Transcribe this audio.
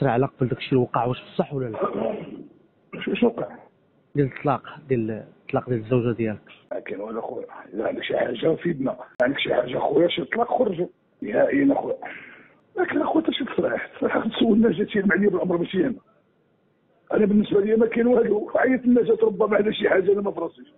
تسرع على قبل داكشي اللي وقع واش بصح ولا لا؟ اش وقع؟ ديال الطلاق ديال الطلاق ديال الزوجة ديالك. ما كاين والو خويا. إذا عندك شي حاجة فيدنا عندك شي حاجة خويا شي طلاق خرجوا نهائيا أخويا. لكن أخويا شي صراحة تصريح تسول الناس جات المعنيه بالأمر ماشي أنا. أنا بالنسبة لي ما كاين والو. عيط الناس ربما على شي حاجة أنا ما فراسيش